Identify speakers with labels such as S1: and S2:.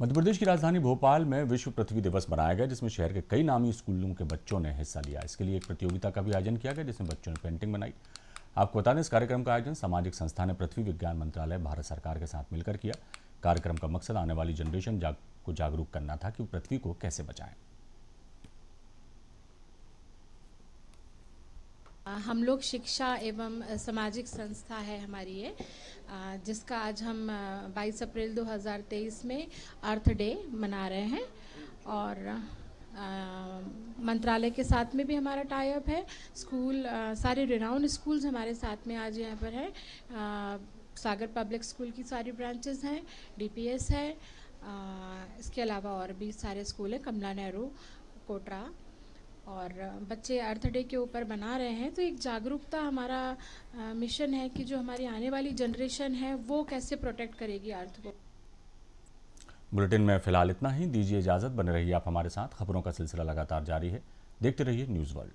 S1: मध्य प्रदेश की राजधानी भोपाल में विश्व पृथ्वी दिवस मनाया गया, जिसमें शहर के कई नामी स्कूलों के बच्चों ने हिस्सा लिया। इसके लिए एक प्रतियोगिता का भी आयोजन किया गया, जिसमें बच्चों ने पेंटिंग बनाई। आपको बता दें इस कार्यक्रम का आयोजन सामाजिक संस्था ने पृथ्वी विज्ञान मंत्रालय, भारत सरकार के साथ मिलकर किया। कार्यक्रम का मकसद आने वाली जनरेशन को जागरूक करना था कि पृथ्वी को कैसे बचाएँ।
S2: हम लोग शिक्षा एवं सामाजिक संस्था है हमारी ये। जिसका आज हम 22 अप्रैल 2023 में अर्थ डे मना रहे हैं। और मंत्रालय के साथ में भी हमारा टाइप है। स्कूल सारे रिनाउंड स्कूल्स हमारे साथ में आज यहाँ पर है। सागर पब्लिक स्कूल की सारी ब्रांचेस हैं डीपीएस है आ, इसके अलावा और भी सारे स्कूल हैं कमला नेहरू कोटरा और बच्चे अर्थ डे के ऊपर बना रहे हैं। तो एक जागरूकता हमारा मिशन है कि जो हमारी आने वाली जनरेशन है, वो कैसे प्रोटेक्ट करेगी अर्थ को।
S1: बुलेटिन में फ़िलहाल इतना ही। दीजिए इजाज़त। बने रहिए आप हमारे साथ। खबरों का सिलसिला लगातार जारी है। देखते रहिए न्यूज़ वर्ल्ड।